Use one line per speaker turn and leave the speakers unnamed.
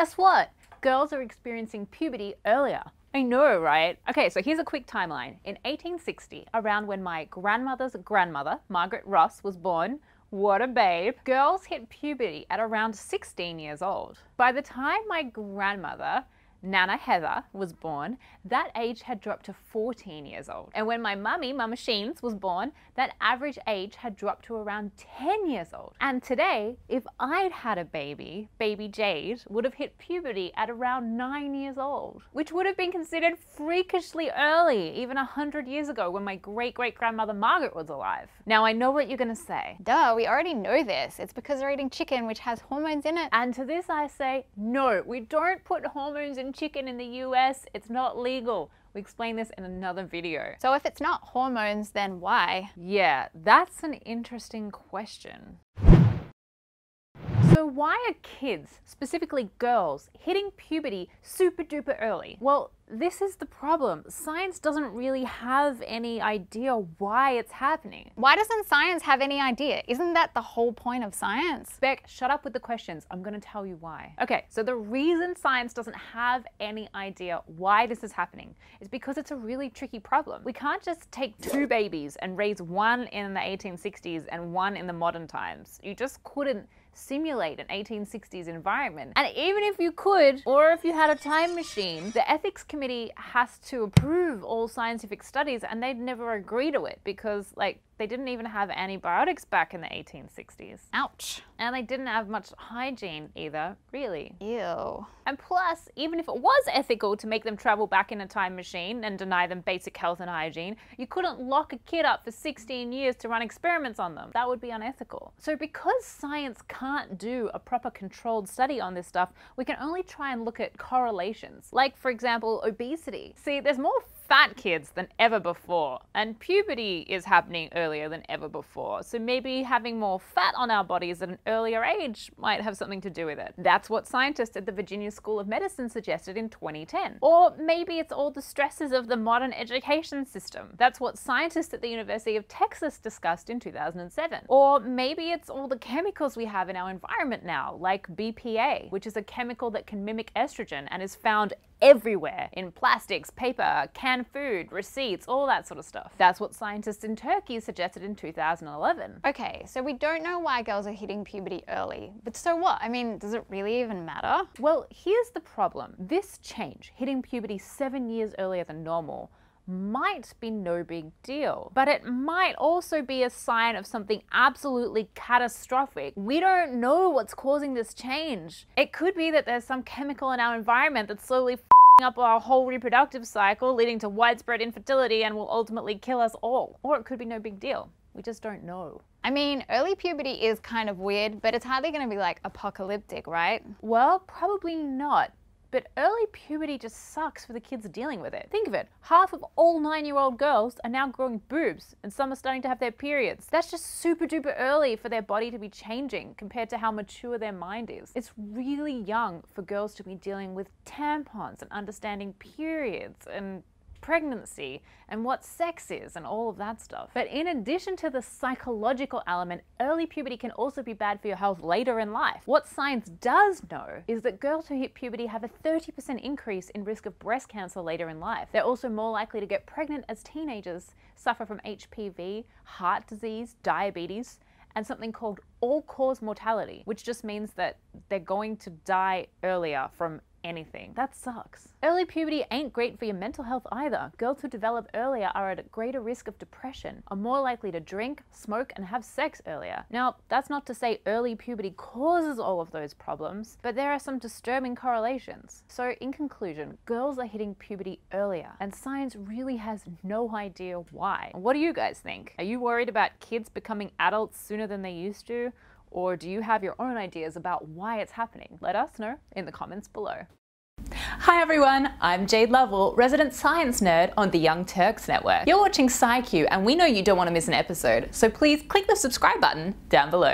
guess what? Girls are experiencing puberty earlier. I know, right? Okay, so here's a quick timeline. In 1860, around when my grandmother's grandmother, Margaret Ross, was born, what a babe, girls hit puberty at around 16 years old. By the time my grandmother Nana Heather was born, that age had dropped to 14 years old. And when my mummy, Mama Sheens, was born, that average age had dropped to around 10 years old. And today, if I'd had a baby, baby Jayde would have hit puberty at around 9 years old, which would have been considered freakishly early even 100 years ago when my great great grandmother Margaret was alive. Now I know what you're gonna say.
Duh, we already know this. It's because they're eating chicken which has hormones in it.
And to this I say, no, we don't put hormones in chicken in the US, it's not legal. We explain this in another video.
So if it's not hormones, then why?
Yeah, that's an interesting question. So why are kids, specifically girls, hitting puberty super duper early? Well, this is the problem. Science doesn't really have any idea why it's happening.
Why doesn't science have any idea? Isn't that the whole point of science?
Bec, shut up with the questions. I'm going to tell you why. Okay, so the reason science doesn't have any idea why this is happening is because it's a really tricky problem. We can't just take two babies and raise one in the 1860s and one in the modern times. You just couldn't simulate an 1860s environment. And even if you could, or if you had a time machine, the ethics committee has to approve all scientific studies and they'd never agree to it because like they didn't even have antibiotics back in the 1860s.
Ouch.
And they didn't have much hygiene either, really.
Ew.
And plus, even if it was ethical to make them travel back in a time machine and deny them basic health and hygiene, you couldn't lock a kid up for 16 years to run experiments on them. That would be unethical. So because science can't do a proper controlled study on this stuff, we can only try and look at correlations. Like, for example, obesity. See, there's more fat kids than ever before, and puberty is happening earlier than ever before. So maybe having more fat on our bodies at an earlier age might have something to do with it. That's what scientists at the Virginia School of Medicine suggested in 2010. Or maybe it's all the stresses of the modern education system. That's what scientists at the University of Texas discussed in 2007. Or maybe it's all the chemicals we have in our environment now, like BPA, which is a chemical that can mimic estrogen and is found everywhere in plastics, paper, canned food, receipts, all that sort of stuff. That's what scientists in Turkey suggested in 2011.
Okay, so we don't know why girls are hitting puberty early, but so what? I mean, does it really even matter?
Well, here's the problem. This change, hitting puberty seven years earlier than normal, might be no big deal, but it might also be a sign of something absolutely catastrophic. We don't know what's causing this change. It could be that there's some chemical in our environment that's slowly up our whole reproductive cycle, leading to widespread infertility and will ultimately kill us all. Or it could be no big deal. We just don't know.
I mean, early puberty is kind of weird, but it's hardly going to be like apocalyptic, right?
Well, probably not. But early puberty just sucks for the kids dealing with it. Think of it, half of all nine year old girls are now growing boobs and some are starting to have their periods. That's just super duper early for their body to be changing compared to how mature their mind is. It's really young for girls to be dealing with tampons and understanding periods and pregnancy and what sex is and all of that stuff. But in addition to the psychological element, early puberty can also be bad for your health later in life. What science does know is that girls who hit puberty have a 30% increase in risk of breast cancer later in life. They're also more likely to get pregnant as teenagers, suffer from HPV, heart disease, diabetes, and something called all cause mortality, which just means that they're going to die earlier from anything. That sucks. Early puberty ain't great for your mental health either. Girls who develop earlier are at greater risk of depression, are more likely to drink, smoke, and have sex earlier. Now, that's not to say early puberty causes all of those problems, but there are some disturbing correlations. So, in conclusion, girls are hitting puberty earlier, and science really has no idea why. What do you guys think? Are you worried about kids becoming adults sooner than they used to? Or do you have your own ideas about why it's happening? Let us know in the comments below. Hi everyone, I'm Jayde Lovell, resident science nerd on the Young Turks Network. You're watching ScIQ and we know you don't want to miss an episode, so please click the subscribe button down below.